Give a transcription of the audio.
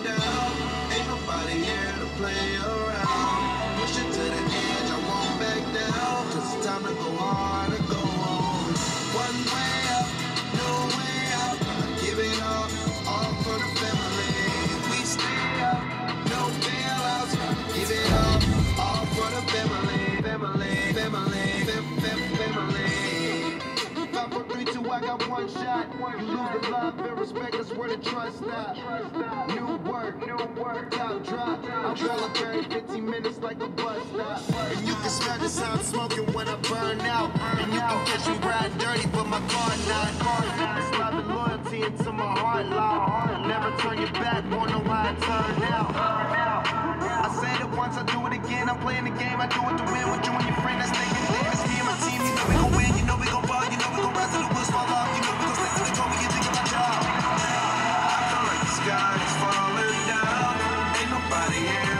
Ain't nobody here to play around. Push it to the edge, I won't back down. Cause it's time to go hard got one shot. You lose the love and respect, that's where the trust stop. New work, new work, top drop. I'm rolling every 15 minutes like a bus stop. And you can smell the sound smoking when I burn out. And you can catch me riding dirty, but my car not. It's love and loyalty into my heart lock. Never turn your back, won't know how I turned out. I said it once, I do it again. I'm playing the game, I do it to win with you and your friend. That's taking sky's falling down. Ain't nobody here.